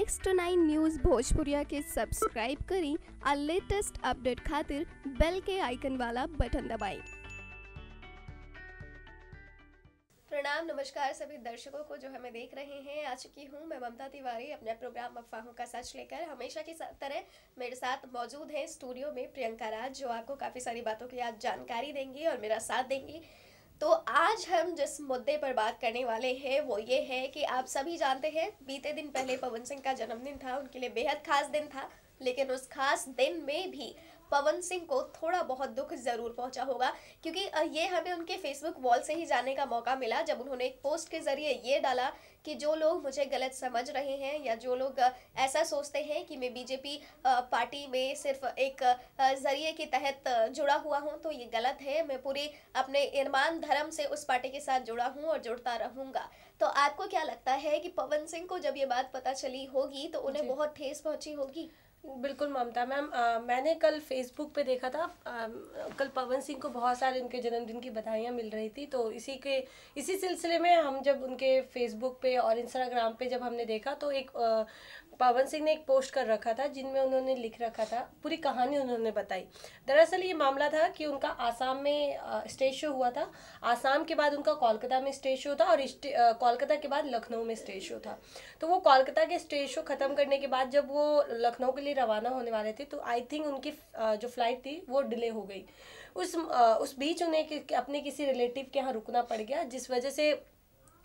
Next nine news भोजपुरिया के subscribe करी, और लेटेस्ट अपडेट खातिर बेल के आइकन वाला बटन दबाएँ। प्रणाम, नमस्कार सभी दर्शकों को जो हमें देख रहे हैं। आ चुकी हूँ मैं ममता तिवारी अपने प्रोग्राम अफवाहों का सच लेकर। हमेशा की तरह मेरे साथ मौजूद है स्टूडियो में प्रियंका राज, जो आपको काफ़ी सारी बातों की आज जानकारी देंगी और मेरा साथ देंगी। तो आज हम जिस मुद्दे पर बात करने वाले हैं, वो ये है कि आप सभी जानते हैं, बीते दिन पहले पवन सिंह का जन्मदिन था, उनके लिए बेहद खास दिन था, लेकिन उस खास दिन में भी पवन सिंह को थोड़ा बहुत दुख ज़रूर पहुँचा होगा, क्योंकि ये हमें उनके फेसबुक वॉल से ही जाने का मौका मिला, जब उन्होंने एक पोस्ट के ज़रिए ये डाला कि जो लोग मुझे गलत समझ रहे हैं या जो लोग ऐसा सोचते हैं कि मैं बीजेपी पार्टी में सिर्फ़ एक ज़रिए के तहत जुड़ा हुआ हूँ तो ये गलत है। मैं पूरी अपने ईमान धर्म से उस पार्टी के साथ जुड़ा हूँ और जुड़ता रहूँगा। तो आपको क्या लगता है कि पवन सिंह को जब ये बात पता चली होगी तो उन्हें बहुत ठेस पहुँची होगी? बिल्कुल ममता मैम मैंने कल फेसबुक पे देखा था आ, कल पवन सिंह को बहुत सारे उनके जन्मदिन की बधाइयाँ मिल रही थी तो इसी के इसी सिलसिले में हम जब उनके फेसबुक पे और इंस्टाग्राम पे जब हमने देखा तो एक आ, पवन सिंह ने एक पोस्ट कर रखा था, जिनमें उन्होंने लिख रखा था, पूरी कहानी उन्होंने बताई। दरअसल ये मामला था कि उनका आसाम में स्टेज शो हुआ था। आसाम के बाद उनका कोलकाता में स्टेज शो था और कोलकाता के बाद लखनऊ में स्टेज शो था। तो वो कोलकाता के स्टेज शो ख़त्म करने के बाद जब वो लखनऊ के लिए रवाना होने वाले थे तो आई थिंक उनकी जो फ़्लाइट थी, वो डिले हो गई। उस उस बीच उन्हें अपने किसी रिलेटिव के यहाँ रुकना पड़ गया, जिस वजह से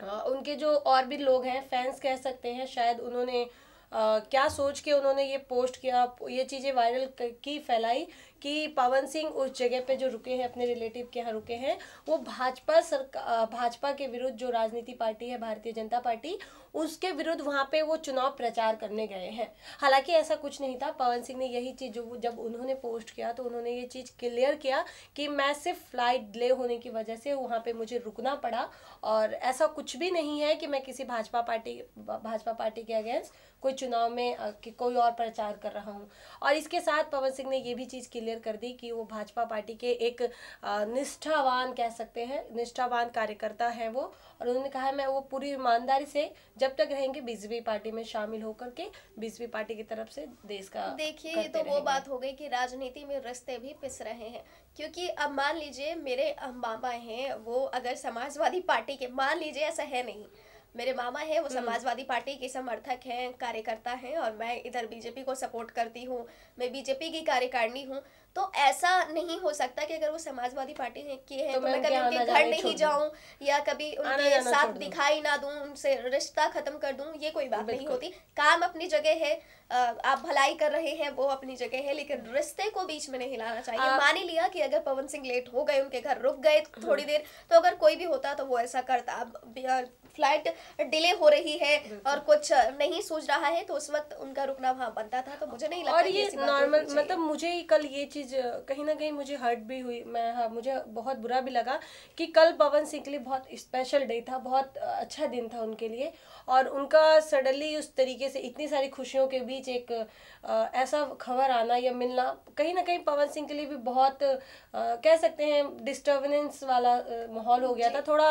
उनके जो और भी लोग हैं फैंस कह सकते हैं, शायद उन्होंने क्या सोच के उन्होंने ये पोस्ट किया ये चीज़ें वायरल की फैलाई कि पवन सिंह उस जगह पे जो रुके हैं, अपने रिलेटिव के यहाँ रुके हैं, वो भाजपा सरकार भाजपा के विरुद्ध जो राजनीति पार्टी है, भारतीय जनता पार्टी, उसके विरुद्ध वहाँ पे वो चुनाव प्रचार करने गए हैं। हालाँकि ऐसा कुछ नहीं था, पवन सिंह ने यही चीज़ जो जब उन्होंने पोस्ट किया तो उन्होंने ये चीज़ क्लियर किया कि मैं सिर्फ़ फ़्लाइट डिले होने की वजह से वहाँ पे मुझे रुकना पड़ा और ऐसा कुछ भी नहीं है कि मैं किसी भाजपा पार्टी भाजपा पार्टी के अगेंस्ट कोई चुनाव में कोई और प्रचार कर रहा हूँ। और इसके साथ पवन सिंह ने ये भी चीज़ क्लियर कर दी कि वो भाजपा पार्टी के एक निष्ठावान कह सकते हैं निष्ठावान कार्यकर्ता है वो। और उन्होंने कहा मैं वो पूरी ईमानदारी से जब तक रहेंगे बीजेपी पार्टी में शामिल होकर के बीजेपी पार्टी की तरफ़ से देश का देखिए ये तो वो बात हो गई कि राजनीति में रिश्ते भी पिस रहे हैं। क्योंकि अब मान लीजिए मेरे मामा हैं वो अगर समाजवादी पार्टी के मान लीजिए ऐसा है नहीं मेरे मामा है वो हम्म। समाजवादी पार्टी के समर्थक हैं कार्यकर्ता हैं और मैं इधर बीजेपी को सपोर्ट करती हूँ मैं बीजेपी की कार्यकारिणी हूँ। तो ऐसा नहीं हो सकता कि अगर वो समाजवादी पार्टी के हैं तो, तो मैं कभी उनके घर नहीं जाऊँ या कभी उनके साथ दिखाई ना दूँ उनसे रिश्ता खत्म कर दूँ ये कोई बात नहीं होती। काम अपनी जगह है आप भलाई कर रहे हैं वो अपनी जगह है लेकिन रिश्ते को बीच में नहीं लाना चाहिए। मान ही लिया कि अगर पवन सिंह लेट हो गए उनके घर रुक गए थोड़ी हम्म। देर तो अगर कोई भी होता तो वो ऐसा करता। फ़्लाइट डिले हो रही है और कुछ नहीं सोच रहा है तो उस वक्त उनका रुकना वहाँ बनता था तो मुझे नहीं लगता और ये नॉर्मल मतलब मुझे कल ये चीज़ कहीं ना कहीं मुझे हर्ट भी हुई मैं हाँ मुझे बहुत बुरा भी लगा कि कल पवन सिंह के लिए बहुत स्पेशल डे था बहुत अच्छा दिन था उनके लिए और उनका सडनली उस तरीके से इतनी सारी खुशियों के बीच एक ऐसा खबर आना या मिलना कहीं ना कहीं पवन सिंह के लिए भी बहुत कह सकते हैं डिस्टर्बेंस वाला माहौल हो गया था थोड़ा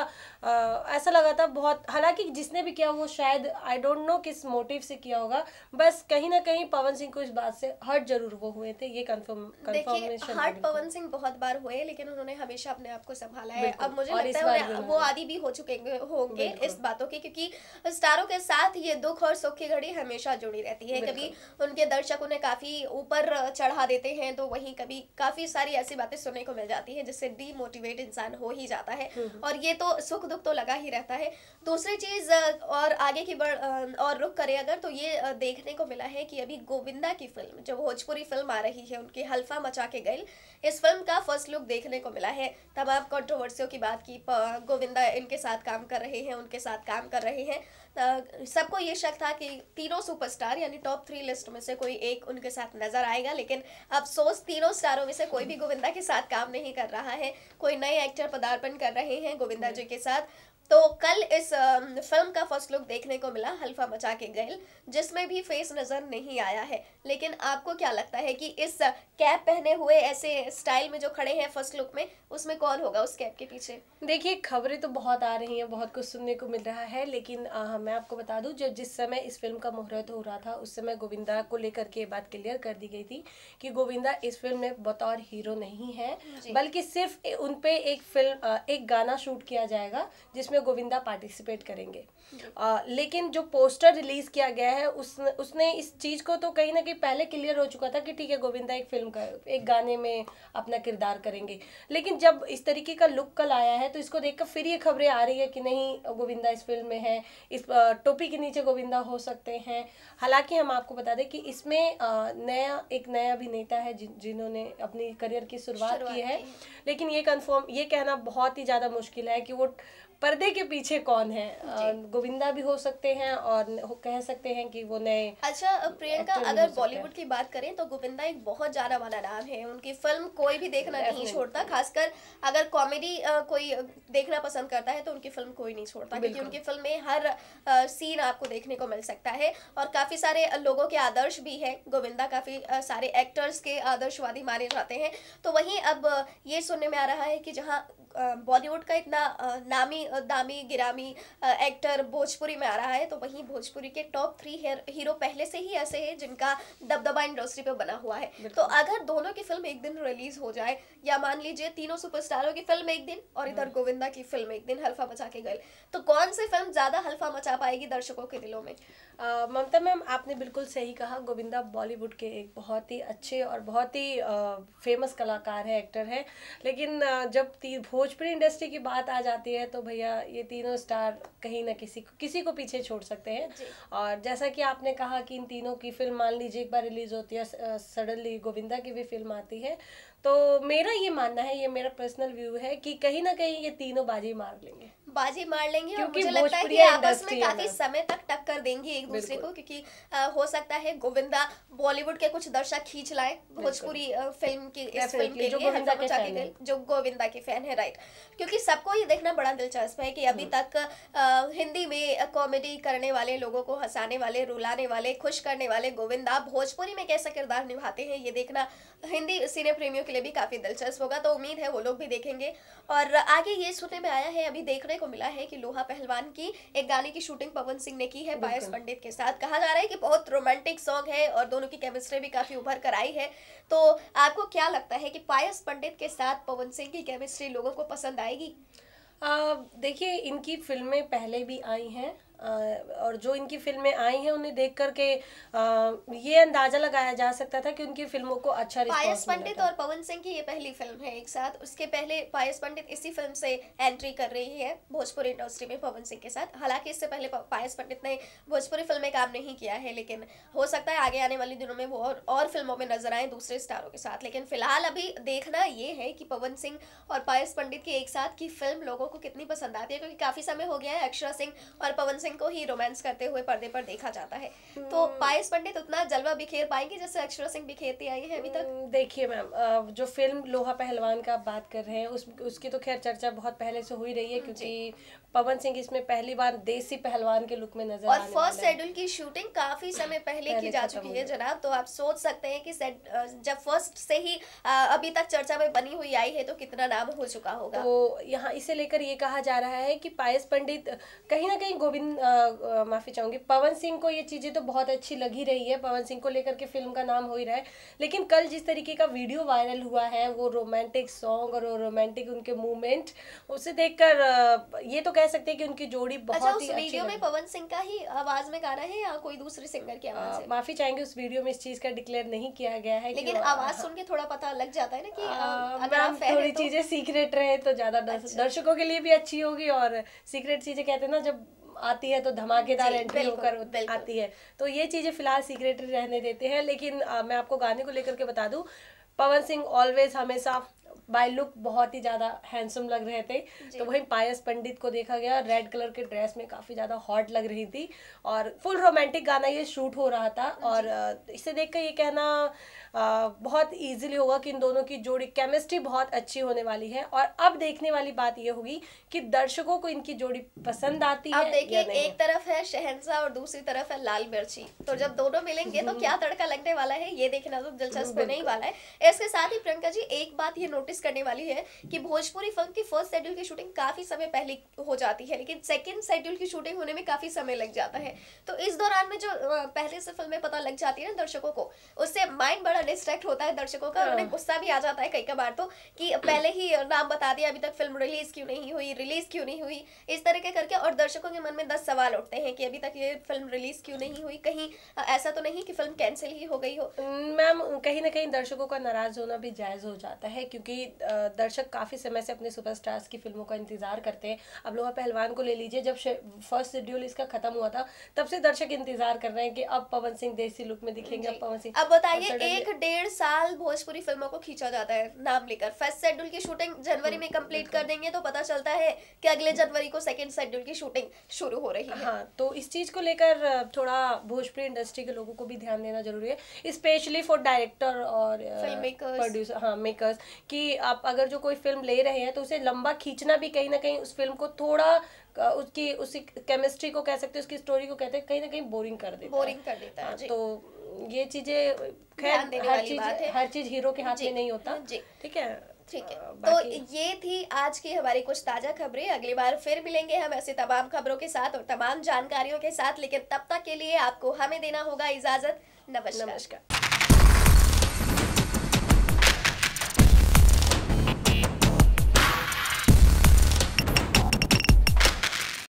ऐसा लगा था बहुत हालाँकि जिसने भी किया वो शायद आई डोंट नो किस मोटिव से किया होगा बस कहीं ना कहीं पवन सिंह को इस बात से हर्ट ज़रूर वो हुए थे ये confirm confirmation hurt Pawan Singh बहुत बार हुए लेकिन उन्होंने हमेशा अपने आप को संभाला है। अब मुझे लगता है वो आदि भी हो चुके होंगे इस बातों के क्योंकि स्टारों के साथ ये दुख और सुख की घड़ी हमेशा जुड़ी रहती है। कभी उनके दर्शक उन्हें काफ़ी ऊपर चढ़ा देते हैं तो वहीं कभी काफ़ी सारी ऐसी बातें सुनने को मिल जाती है जिससे डीमोटिवेट इंसान हो ही जाता है। हम्म। और ये तो सुख दुख तो लगा ही रहता है। दूसरी चीज़ और आगे की बढ़ और रुक करें अगर तो ये देखने को मिला है कि अभी गोविंदा की फ़िल्म जो भोजपुरी फ़िल्म आ रही है उनकी हल्फा मचा के गई इस फ़िल्म का फ़र्स्ट लुक देखने को मिला है। तमाम कंट्रोवर्सियों की बात की गोविंदा इनके साथ काम कर रहे हैं उनके साथ काम कर रहे हैं। सबको ये शक था कि तीनों सुपरस्टार यानी टॉप थ्री लिस्ट में से कोई एक उनके साथ नज़र आएगा लेकिन अफसोस तीनों स्टारों में से कोई भी गोविंदा के साथ काम नहीं कर रहा है। कोई नए एक्टर पदार्पण कर रहे हैं गोविंदा जी के साथ। तो कल इस फ़िल्म का फ़र्स्ट लुक देखने को मिला हल्फा मचा के गैल जिसमें भी फेस नज़र नहीं आया है। लेकिन आपको क्या लगता है कि इस कैप पहने हुए ऐसे स्टाइल में जो खड़े हैं फ़र्स्ट लुक में उसमें कौन होगा उस कैप के पीछे? देखिए खबरें तो बहुत आ रही हैं बहुत कुछ सुनने को मिल रहा है लेकिन आ, मैं आपको बता दूँ जब जिस समय इस फ़िल्म का मुहूर्त हो रहा था उस समय गोविंदा को लेकर के बात क्लियर कर दी गई थी कि गोविंदा इस फ़िल्म में बतौर हीरो नहीं है बल्कि सिर्फ़ उन पे एक फ़िल्म एक गाना शूट किया जाएगा जिसमें जिसमें गोविंदा पार्टिसिपेट करेंगे। आ, लेकिन जो पोस्टर रिलीज़ किया गया है उस उसने इस चीज़ को तो कहीं ना कहीं पहले क्लियर हो चुका था कि ठीक है गोविंदा एक फ़िल्म का एक गाने में अपना किरदार करेंगे। लेकिन जब इस तरीके का लुक कल आया है तो इसको देखकर फिर ये खबरें आ रही है कि नहीं गोविंदा इस फ़िल्म में है इस टोपी के नीचे गोविंदा हो सकते हैं। हालाँकि हम आपको बता दें कि इसमें नया एक नया अभिनेता है जिन्होंने अपनी करियर की शुरुआत की है। लेकिन ये कन्फर्म ये कहना बहुत ही ज़्यादा मुश्किल है कि वो पर्दे के पीछे कौन है गोविंदा भी हो सकते हैं और कह सकते हैं कि वो नए अच्छा प्रियंका अगर बॉलीवुड की बात करें तो गोविंदा एक बहुत ज़्यादा वाला नाम है। उनकी फ़िल्म कोई भी देखना नहीं छोड़ता खासकर अगर कॉमेडी कोई देखना पसंद करता है तो उनकी फ़िल्म कोई नहीं छोड़ता क्योंकि उनकी फ़िल्म में हर सीन आपको देखने को मिल सकता है और काफ़ी सारे लोगों के आदर्श भी है। गोविंदा काफ़ी सारे एक्टर्स के आदर्शवादी माने जाते हैं। तो वहीं अब ये सुनने में आ रहा है कि जहाँ बॉलीवुड का इतना नामी दामी गिरामी एक्टर भोजपुरी में आ रहा है तो वहीं भोजपुरी के टॉप थ्री हीरो पहले से ही ऐसे हैं जिनका दबदबा इंडस्ट्री पे बना हुआ है। तो अगर दोनों की फ़िल्म एक दिन रिलीज़ हो जाए या मान लीजिए तीनों सुपरस्टारों की फ़िल्म एक दिन और इधर गोविंदा की फ़िल्म एक दिन हल्फा मचा के गए तो कौन सी फ़िल्म ज़्यादा हल्फा मचा पाएगी दर्शकों के दिलों में? ममता मैम आपने बिल्कुल सही कहा गोविंदा बॉलीवुड के एक बहुत ही अच्छे और बहुत ही फ़ेमस कलाकार है एक्टर है। लेकिन जब भोजपुरी इंडस्ट्री की बात आ जाती है तो भैया ये तीनों स्टार कहीं ना किसी को किसी को पीछे छोड़ सकते हैं। और जैसा कि आपने कहा कि इन तीनों की फ़िल्म मान लीजिए एक बार रिलीज़ होती है सडनली गोविंदा की भी फ़िल्म आती है तो मेरा ये मानना है ये मेरा पर्सनल व्यू है कि कहीं ना कहीं ये तीनों बाजी मार लेंगे। बाजी मार लेंगे क्योंकि मुझे लगता है कि आपस में काफ़ी समय तक टक्कर देंगे एक दूसरे को क्योंकि आ, हो सकता है गोविंदा बॉलीवुड के कुछ दर्शक खींच लाए भोजपुरी फ़िल्म की इस फ़िल्म के लिए गोविंदा के जो गोविंदा के फ़ैन है राइट क्योंकि सबको ये देखना बड़ा दिलचस्प है कि अभी हम्म। तक हिंदी में कॉमेडी करने वाले लोगों को हंसाने वाले रुलाने वाले खुश करने वाले गोविंदा भोजपुरी में कैसा किरदार निभाते हैं ये देखना हिंदी सिने प्रेमियों के लिए भी काफ़ी दिलचस्प होगा तो उम्मीद है वो लोग भी देखेंगे। और आगे ये सुनने में आया है अभी देखने को मिला है कि लोहा पहलवान की एक गाने की शूटिंग पवन सिंह ने की है पायस पंडित के साथ। कहा जा रहा है कि बहुत रोमांटिक सॉन्ग है और दोनों की केमिस्ट्री भी काफ़ी उभर कर आई है। तो आपको क्या लगता है कि पायस पंडित के साथ पवन सिंह की केमिस्ट्री लोगों को पसंद आएगी? देखिए इनकी फ़िल्में पहले भी आई हैं। और जो इनकी फ़िल्में आई हैं उन्हें देख करके ये अंदाज़ा लगाया जा सकता था कि उनकी फ़िल्मों को अच्छा पायस पंडित और पवन सिंह की ये पहली फ़िल्म है एक साथ। उसके पहले पायस पंडित इसी फ़िल्म से एंट्री कर रही है भोजपुरी इंडस्ट्री में पवन सिंह के साथ। हालाँकि इससे पहले पायस पंडित ने भोजपुरी फ़िल्म में काम नहीं किया है लेकिन हो सकता है आगे आने वाले दिनों में वो और, और फ़िल्मों में नज़र आए दूसरे स्टारों के साथ। लेकिन फ़िलहाल अभी देखना ये है कि पवन सिंह और पायस पंडित की एक साथ की फ़िल्म लोगों को कितनी पसंद आती है क्योंकि काफ़ी समय हो गया है अक्षरा सिंह और पवन सिंह को ही रोमांस करते हुए पर्दे पर देखा जाता है। तो हम्म। पायस पंडित उतना जलवा बिखेर पाएँगे जैसे अक्षरा सिंह बिखेरती आई है अभी तक? हम्म, देखिए मैम जो फ़िल्म लोहा पहलवान का आप बात कर रहे हैं उस उसकी तो खैर चर्चा बहुत पहले से हुई रही है क्योंकि पवन सिंह इसमें पहली बार देसी पहलवान के लुक में नज़र और फ़र्स्ट शेड्यूल की शूटिंग काफ़ी समय पहले, पहले की जा चुकी है जनाब तो आप सोच सकते हैं कि जब फ़र्स्ट से ही अभी तक चर्चा में बनी हुई आई है तो कितना नाम हो चुका होगा? तो यहाँ इसे लेकर ये कहा जा रहा है कि पायस पंडित कहीं ना कहीं गोविंद माफ़ी चाहूँगी। पवन सिंह को ये चीज़ें तो बहुत अच्छी लगी रही है। पवन सिंह को लेकर के फ़िल्म का नाम हो ही रहा है। लेकिन कल जिस तरीके का वीडियो वायरल हुआ है वो रोमांटिक सॉन्ग और रोमांटिक उनके मूवमेंट उसे देखकर ये तो कह सकते हैं कि उनकी जोड़ी बहुत अच्छा, ही वीडियो में पवन सिंह का ही आवाज़ में गाना है या कोई दूसरे सिंगर की आवाज़ माफ़ी चाहेंगे उस वीडियो में इस चीज़ का डिक्लेयर नहीं किया गया है लेकिन आवाज़ हाँ। सुन के थोड़ा पता लग जाता है ना कि अगर थोड़ी तो... चीज़ें सीक्रेट रहे तो ज़्यादा अच्छा। दर्शकों के लिए भी अच्छी होगी और सीक्रेट चीज़ें कहते हैं ना जब आती है तो धमाकेदार एंट्री होकर आती है। तो ये चीज़ें फ़िलहाल सीक्रेट रहने देते हैं लेकिन मैं आपको गाने को लेकर के बता दूँ। पवन सिंह ऑलवेज हमेशा बाय लुक बहुत ही ज़्यादा हैंडसम लग रहे थे। तो वहीं पायस पंडित को देखा गया रेड कलर के ड्रेस में काफ़ी ज़्यादा हॉट लग रही थी और फुल रोमांटिक गाना ये शूट हो रहा था और इसे देख कर ये कहना बहुत इजीली होगा कि इन दोनों की जोड़ी केमिस्ट्री बहुत अच्छी होने वाली है और अब देखने वाली बात ये होगी कि दर्शकों को इनकी जोड़ी पसंद आती अब है देखिए एक तरफ़ है शहनशाह और दूसरी तरफ़ है लाल मिर्ची। तो जब दोनों मिलेंगे तो क्या तड़का लगने वाला है ये देखना तो दिलचस्प होने ही वाला है। इसके साथ ही प्रियंका जी एक बात ये नोटिस करने वाली है कि भोजपुरी फ़िल्म की फ़र्स्ट शेड्यूल की शूटिंग काफ़ी समय पहले हो जाती है लेकिन सेकेंड शेड्यूल की शूटिंग होने में काफ़ी समय लग जाता है तो इस दौरान में जो पहले से फ़िल्में पता लग जाती है ना दर्शकों को उससे माइंड बड़ा डिस्ट्रैक्ट होता है दर्शकों का उन्हें हाँ। गुस्सा भी आ जाता है कई कई बार तो कि पहले ही नाम बता दिया अभी तक फ़िल्म रिलीज़ क्यों नहीं हुई रिलीज़ क्यों नहीं हुई इस तरह के करके और दर्शकों के मन में दस सवाल उठते हैं कि अभी तक ये फ़िल्म रिलीज़ क्यों नहीं हुई कहीं ऐसा तो नहीं कि फ़िल्म कैंसिल ही हो गई हो मैम कहीं ना कहीं दर्शकों का नाराज़ होना भी जायज़ हो जाता है क्योंकि दर्शक काफ़ी समय से अपने सुपरस्टार्स की फ़िल्मों का इंतज़ार करते हैं। अब लोहा पहलवान को ले लीजिए जब फ़र्स्ट शेड्यूल इसका खत्म हुआ था तब से दर्शक इंतज़ार कर रहे हैं कि अब पवन सिंह देसी लुक में दिखेंगे अब पवन सिंह अब बताइए एक डेढ़ साल भोजपुरी फ़िल्मों को खींचा जाता है नाम लेकर। फ़र्स्ट शेड्यूल की शूटिंग जनवरी में कंप्लीट कर देंगे तो पता चलता है कि अगले जनवरी को सेकंड शेड्यूल की शूटिंग शुरू हो रही है। हाँ तो इस चीज़ को लेकर थोड़ा भोजपुरी इंडस्ट्री के लोगों को भी ध्यान देना ज़रूरी है स्पेशली फॉर डायरेक्टर और फ़िल्म मेकर्स प्रोड्यूसर हाँ मेकर्स कि आप अगर जो कोई फ़िल्म ले रहे हैं तो उसे लंबा खींचना भी कहीं ना कहीं उस फ़िल्म को थोड़ा उसकी उसी केमिस्ट्री को कह सकते हैं उसकी स्टोरी को कहते हैं कहीं ना कहीं बोरिंग कर देता बोरिंग कर देता है हाँ, तो ये चीज़ें खैर हर चीज़ हर चीज़ हीरो के हाथ में नहीं होता। ठीक है? ठीक है। तो ये थी आज की हमारी कुछ ताज़ा खबरें। अगली बार फिर मिलेंगे हम ऐसे तमाम खबरों के साथ और तमाम जानकारियों के साथ लेकिन तब तक के लिए आपको हमें देना होगा इजाज़त। नमस्कार। नमस्कार।